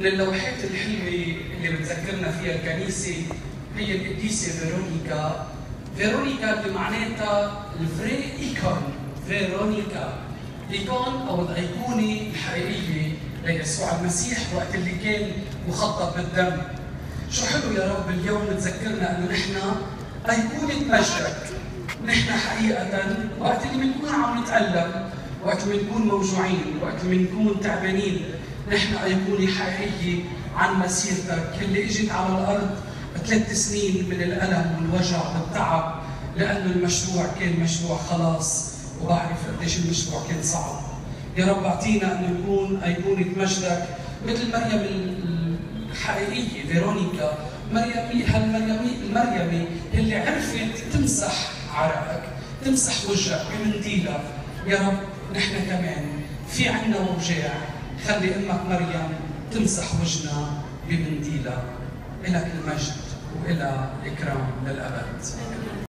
من اللوحات الحلوة اللي بتذكرنا فيها الكنيسة هي القديسة فيرونيكا. فيرونيكا اللي معناتها ال vraie icône فيرونيكا. ال icône أو الأيقونة الحقيقية ليسوع المسيح وقت اللي كان مخطط بالدم. شو حلو يا رب اليوم تذكرنا إنه نحن أيقونة مجدك. نحن حقيقة وقت اللي بنكون عم نتألم وقت بنكون موجوعين وقت بنكون تعبانين نحن ايقونه حقيقيه عن مسيرتك. اللي إجت على الأرض ثلاث سنين من الألم والوجع والتعب لأنه المشروع كان مشروع خلاص وبعرف قديش المشروع كان صعب. يا رب أعطينا أن نكون أيقونة مجدك. مثل مريم الحقيقية فيرونيكا. مريم هالمريمي المريمي اللي عرفت تمسح عرقك تمسح وجهك بمنديلك يا رب نحن كمان في عنا وجاع خلي أمك مريم تمسح وجهنا بمنديلها. إلك المجد وإلى الإكرام للأبد.